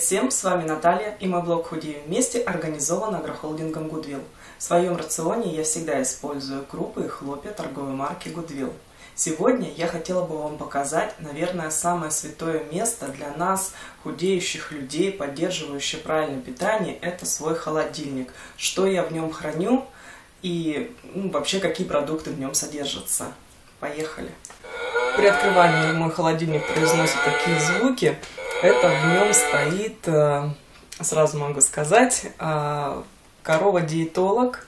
Привет всем, с вами Наталья и мой блог «Худеем вместе» организован агрохолдингом Goodwill. В своем рационе я всегда использую крупы и хлопья торговой марки Goodwill. Сегодня я хотела бы вам показать, наверное, самое святое место для нас, худеющих людей, поддерживающих правильное питание, это свой холодильник. Что я в нем храню и ну, вообще какие продукты в нем содержатся. Поехали! При открывании мой холодильник произносит такие звуки – это в нем стоит, э, сразу могу сказать, э, корова-диетолог.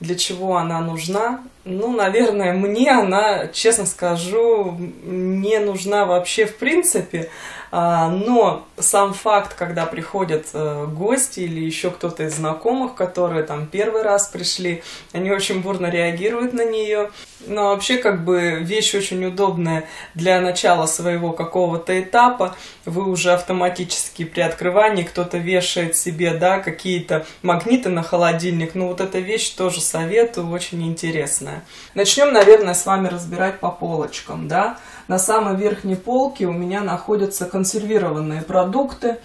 Для чего она нужна? Ну, наверное, мне она, честно скажу, не нужна вообще в принципе. А, но сам факт, когда приходят э, гости или еще кто-то из знакомых, которые там первый раз пришли, они очень бурно реагируют на нее. Но вообще как бы вещь очень удобная для начала своего какого-то этапа. Вы уже автоматически при открывании кто-то вешает себе, да, какие-то магниты на холодильник. Ну вот эта вещь тоже советую, очень интересная. Начнем, наверное, с вами разбирать по полочкам, да. На самой верхней полке у меня находятся консервированные продукты.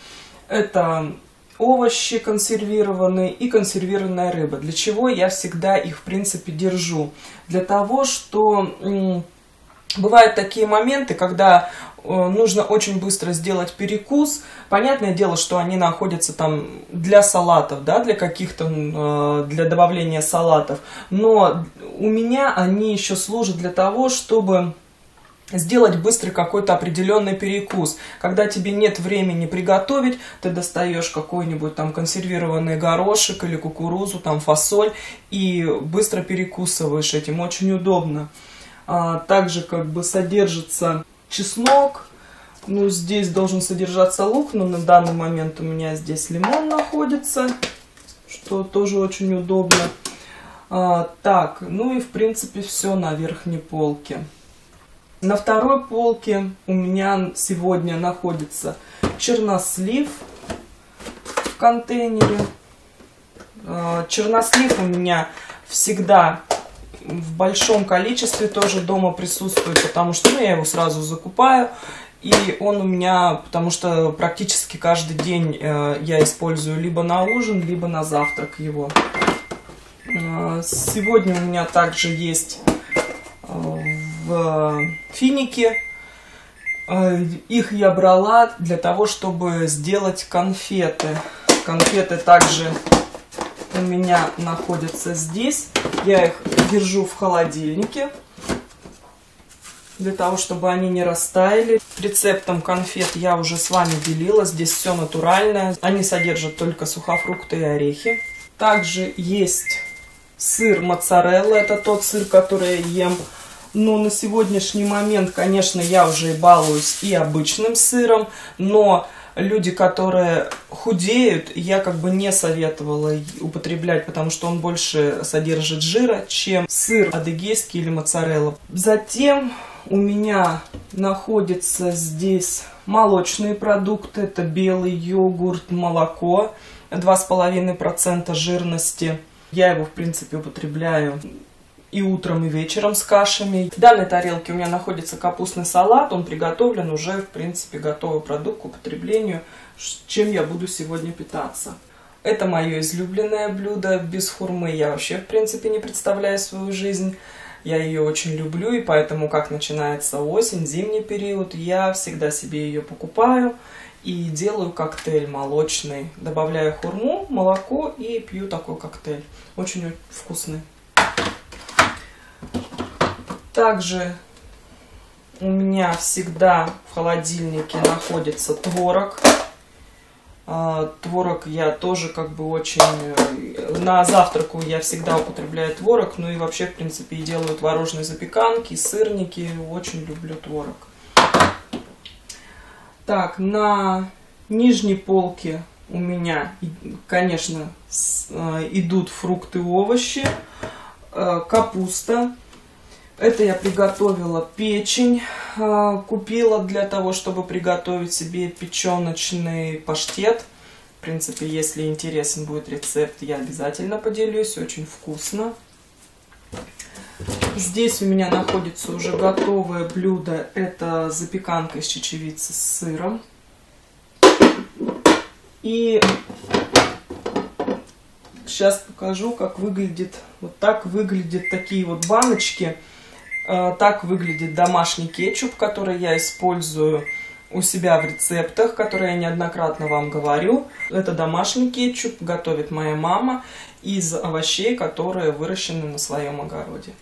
Это овощи консервированные и консервированная рыба. Для чего я всегда их, в принципе, держу? Для того, что бывают такие моменты, когда нужно очень быстро сделать перекус. Понятное дело, что они находятся там для салатов, да, для каких-то, э, для добавления салатов. Но у меня они еще служат для того, чтобы сделать быстрый какой-то определенный перекус. Когда тебе нет времени приготовить, ты достаешь какой-нибудь там консервированный горошек или кукурузу, там фасоль и быстро перекусываешь этим. Очень удобно. А, также как бы содержится чеснок. Ну, здесь должен содержаться лук, но на данный момент у меня здесь лимон находится, что тоже очень удобно. А, так, ну и в принципе все на верхней полке. На второй полке у меня сегодня находится чернослив в контейнере. А, чернослив у меня всегда в большом количестве тоже дома присутствует, потому что ну, я его сразу закупаю. И он у меня, потому что практически каждый день э, я использую либо на ужин, либо на завтрак его. Э, сегодня у меня также есть э, в финике. Э, их я брала для того, чтобы сделать конфеты. Конфеты также у меня находятся здесь. Я их держу в холодильнике для того, чтобы они не растаяли. Рецептом конфет я уже с вами делилась. Здесь все натуральное. Они содержат только сухофрукты и орехи. Также есть сыр моцарелла. Это тот сыр, который я ем но на сегодняшний момент, конечно, я уже и балуюсь и обычным сыром, но люди, которые худеют, я как бы не советовала употреблять, потому что он больше содержит жира, чем сыр адыгейский или моцарелла. Затем у меня находятся здесь молочные продукты. Это белый йогурт, молоко, 2,5% жирности. Я его, в принципе, употребляю и утром, и вечером с кашами. В данной тарелке у меня находится капустный салат. Он приготовлен уже, в принципе, готовый продукт к употреблению, чем я буду сегодня питаться. Это мое излюбленное блюдо. Без хурмы я вообще, в принципе, не представляю свою жизнь. Я ее очень люблю, и поэтому, как начинается осень, зимний период, я всегда себе ее покупаю и делаю коктейль молочный. Добавляю хурму, молоко и пью такой коктейль. Очень вкусный. Также у меня всегда в холодильнике находится творог. А, творог я тоже как бы очень... Э, на завтраку я всегда употребляю творог. Ну и вообще, в принципе, и делаю творожные запеканки, сырники. Очень люблю творог. Так, на нижней полке у меня, конечно, э, идут фрукты и овощи. Э, капуста, это я приготовила печень, а, купила для того, чтобы приготовить себе печеночный паштет. В принципе, если интересен будет рецепт, я обязательно поделюсь, очень вкусно. Здесь у меня находится уже готовое блюдо, это запеканка из чечевицы с сыром. И сейчас покажу, как выглядит. Вот так выглядят такие вот баночки. Э, так выглядит домашний кетчуп, который я использую у себя в рецептах, которые я неоднократно вам говорю. Это домашний кетчуп, готовит моя мама из овощей, которые выращены на своем огороде.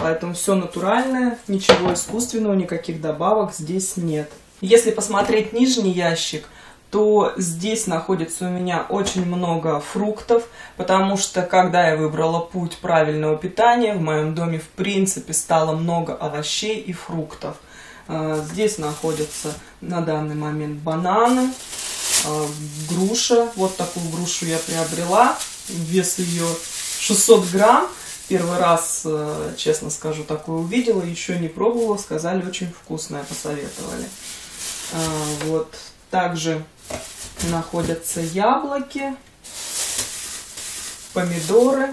Поэтому все натуральное, ничего искусственного, никаких добавок здесь нет. Если посмотреть нижний ящик, то здесь находится у меня очень много фруктов, потому что когда я выбрала путь правильного питания, в моем доме в принципе стало много овощей и фруктов. А, здесь находятся на данный момент бананы, а, груша. Вот такую грушу я приобрела. Вес ее 600 грамм. Первый раз, э, честно скажу, такую увидела, еще не пробовала, сказали, очень вкусная, посоветовали. Вот. Также находятся яблоки, помидоры.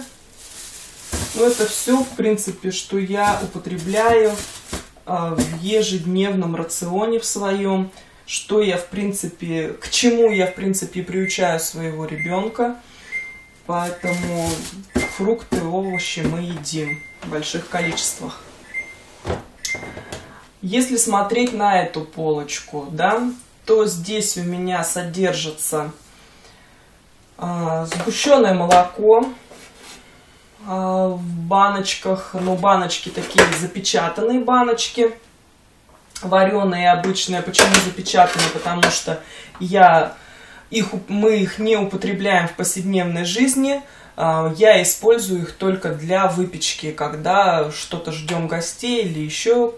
Ну, это все, в принципе, что я употребляю а, в ежедневном рационе в своем, что я, в принципе, к чему я, в принципе, приучаю своего ребенка. Поэтому фрукты, овощи мы едим в больших количествах. Если смотреть на эту полочку, да, то здесь у меня содержится а, сгущенное молоко а, в баночках, но баночки такие запечатанные баночки, вареные обычные. Почему запечатанные? Потому что я их, мы их не употребляем в повседневной жизни, я использую их только для выпечки, когда что-то ждем гостей или еще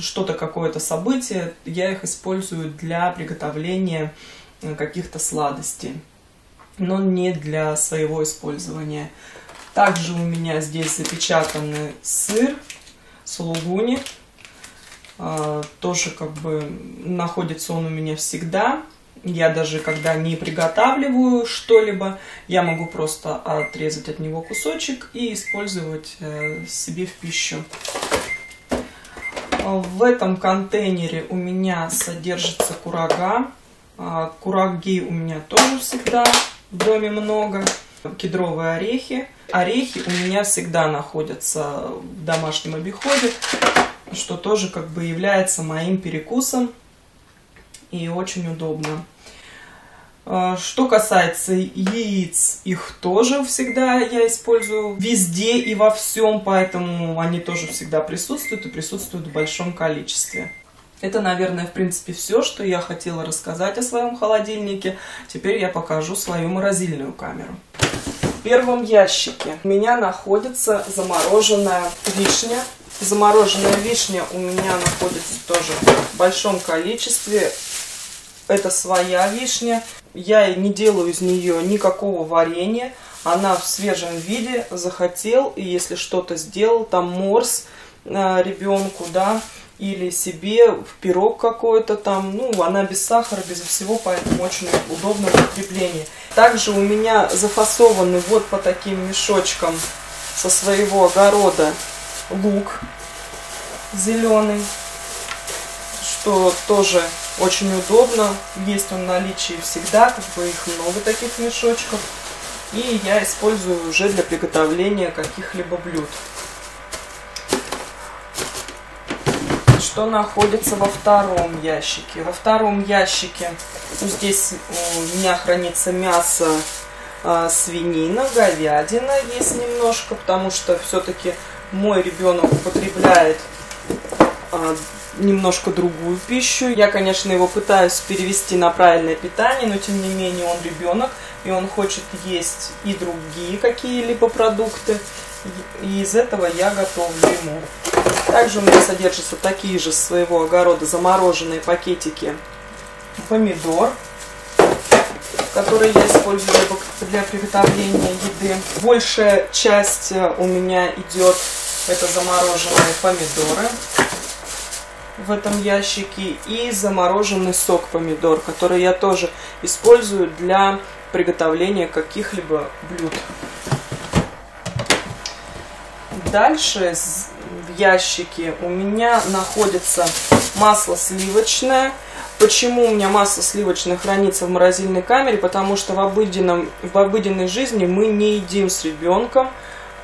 что-то, какое-то событие, я их использую для приготовления э, каких-то сладостей, но не для своего использования. Также у меня здесь запечатанный сыр сулугуни, а, тоже как бы находится он у меня всегда. Я даже когда не приготавливаю что-либо, я могу просто отрезать от него кусочек и использовать э, себе в пищу. В этом контейнере у меня содержится курага. А, кураги у меня тоже всегда в доме много. Кедровые орехи. Орехи у меня всегда находятся в домашнем обиходе, что тоже как бы является моим перекусом и очень удобно. А, что касается яиц, их тоже всегда я использую везде и во всем, поэтому они тоже всегда присутствуют и присутствуют в большом количестве. Это, наверное, в принципе все, что я хотела рассказать о своем холодильнике. Теперь я покажу свою морозильную камеру. В первом ящике у меня находится замороженная вишня Замороженная вишня у меня находится тоже в большом количестве. Это своя вишня. Я не делаю из нее никакого варенья. Она в свежем виде захотел, и если что-то сделал, там морс э, ребенку, да, или себе в пирог какой-то там, ну, она без сахара, без всего, поэтому очень удобно в употреблении. Также у меня зафасованы вот по таким мешочкам со своего огорода лук зеленый, что тоже очень удобно. Есть он в наличии всегда, как бы их много таких мешочков. И я использую уже для приготовления каких-либо блюд. Что находится во втором ящике? Во втором ящике ну, здесь у меня хранится мясо а, свинина, говядина есть немножко, потому что все-таки мой ребенок употребляет а, немножко другую пищу. Я, конечно, его пытаюсь перевести на правильное питание, но тем не менее он ребенок, и он хочет есть и другие какие-либо продукты. И из этого я готовлю ему. Также у меня содержатся такие же своего огорода замороженные пакетики помидор, которые я использую для приготовления еды. Большая часть э, у меня идет это замороженные помидоры в этом ящике и замороженный сок помидор, который я тоже использую для приготовления каких-либо блюд. Дальше в ящике у меня находится масло сливочное. Почему у меня масса сливочная хранится в морозильной камере? Потому что в, обыденном, в обыденной жизни мы не едим с ребенком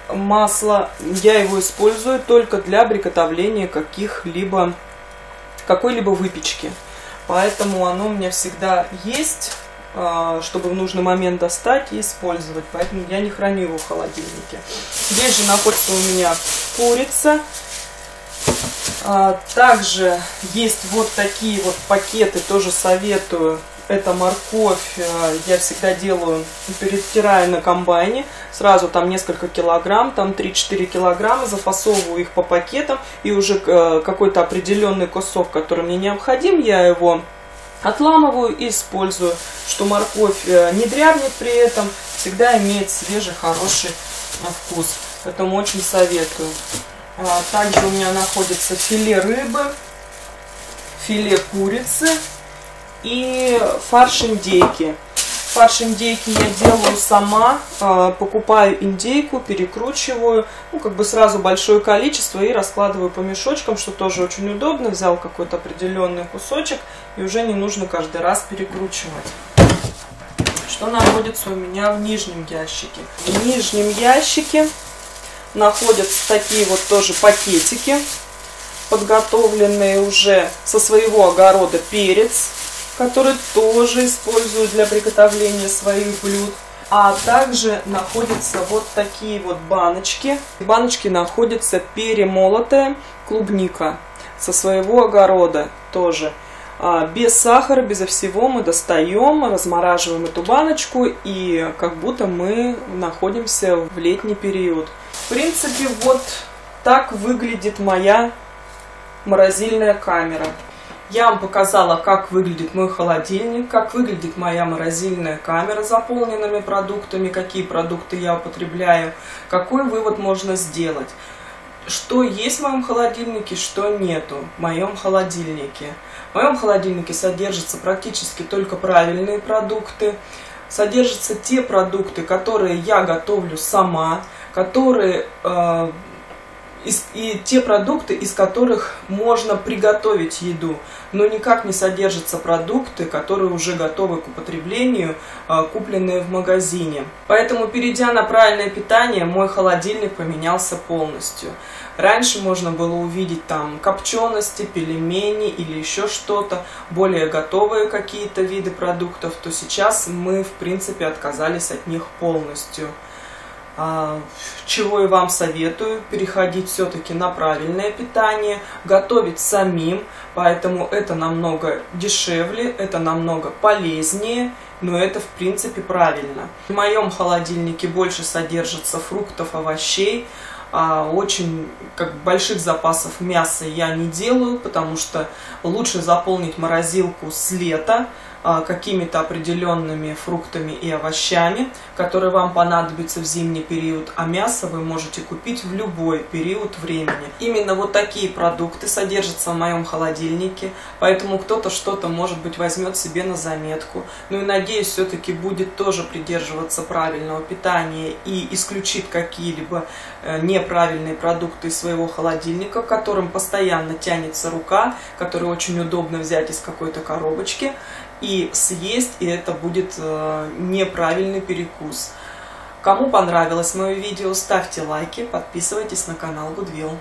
масло. Я его использую только для приготовления каких-либо какой-либо выпечки. Поэтому оно у меня всегда есть, а, чтобы в нужный момент достать и использовать. Поэтому я не храню его в холодильнике. Здесь же находится у меня курица. А, также есть вот такие вот пакеты, тоже советую. Это морковь, а, я всегда делаю, перетираю на комбайне, сразу там несколько килограмм, там 3-4 килограмма, зафасовываю их по пакетам, и уже а, какой-то определенный кусок, который мне необходим, я его отламываю и использую, что морковь не дрябнет при этом, всегда имеет свежий, хороший вкус. Поэтому очень советую. А, также у меня находится филе рыбы, филе курицы и фарш индейки. Фарш индейки я делаю сама, а, покупаю индейку, перекручиваю, ну как бы сразу большое количество и раскладываю по мешочкам, что тоже очень удобно. Взял какой-то определенный кусочек и уже не нужно каждый раз перекручивать. Что находится у меня в нижнем ящике? В нижнем ящике находятся такие вот тоже пакетики, подготовленные уже со своего огорода перец, который тоже использую для приготовления своих блюд. А также находятся вот такие вот баночки. В баночке находится перемолотая клубника со своего огорода тоже. А, без сахара, безо всего мы достаем, размораживаем эту баночку и как будто мы находимся в летний период. В принципе, вот так выглядит моя морозильная камера. Я вам показала, как выглядит мой холодильник, как выглядит моя морозильная камера с заполненными продуктами, какие продукты я употребляю, какой вывод можно сделать. Что есть в моем холодильнике, что нету в моем холодильнике. В моем холодильнике содержатся практически только правильные продукты, содержатся те продукты, которые я готовлю сама, которые э, и те продукты, из которых можно приготовить еду, но никак не содержатся продукты, которые уже готовы к употреблению, э, купленные в магазине. Поэтому, перейдя на правильное питание, мой холодильник поменялся полностью. Раньше можно было увидеть там копчености, пельмени или еще что-то, более готовые какие-то виды продуктов, то сейчас мы, в принципе, отказались от них полностью. А, чего и вам советую, переходить все-таки на правильное питание, готовить самим, поэтому это намного дешевле, это намного полезнее, но это в принципе правильно. В моем холодильнике больше содержится фруктов, овощей, а очень как больших запасов мяса я не делаю, потому что лучше заполнить морозилку с лета, какими-то определенными фруктами и овощами, которые вам понадобятся в зимний период, а мясо вы можете купить в любой период времени. Именно вот такие продукты содержатся в моем холодильнике, поэтому кто-то что-то, может быть, возьмет себе на заметку. Ну и надеюсь, все-таки будет тоже придерживаться правильного питания и исключит какие-либо э, неправильные продукты из своего холодильника, которым постоянно тянется рука, которые очень удобно взять из какой-то коробочки и съесть, и это будет э, неправильный перекус. Кому понравилось мое видео, ставьте лайки, подписывайтесь на канал Goodwill.